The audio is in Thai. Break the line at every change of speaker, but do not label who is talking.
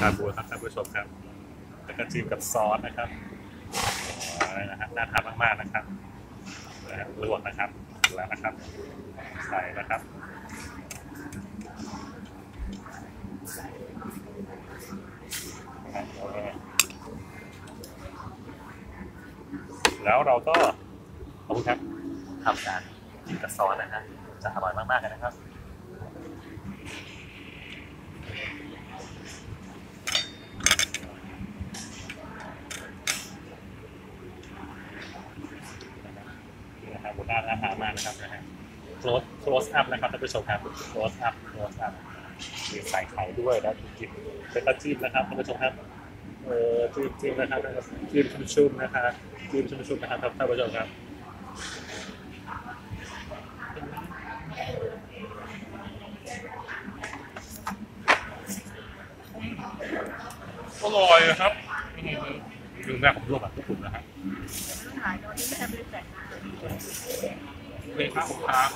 ชาบูครับท่านผู้ชมครับแล้วก็จิ้มกับซอสนะครับนะฮะน่าทานมากๆนะครับลวกนะครับแล้วนะครับ ใส่นะครับแล้วเราก็ขอบคุณครับทำการจิ้มกับซอสนะฮะจะอร่อยมากๆเลยนะครับ นะครับบนหน้าน่าทานมากนะครับนะฮะ close close up นะครับท่านผู้ชมครับ close up close up มีใส่ไข่ด้วยแล้วจิ้มเป็นกระจิ้มนะครับท่านผู้ชมครับเออจิ้มจิ้มนะครับจิ้มชุ่มๆนะครับจิ้มชุ่มๆนะครับท่านผู้ชมครับอร่อยครับคือแม่ผมลวกแบบญี่ปุ่นนะครับ
ถ่ายโดยที่ไม่ให้บริษัท
เลยครับผมครับ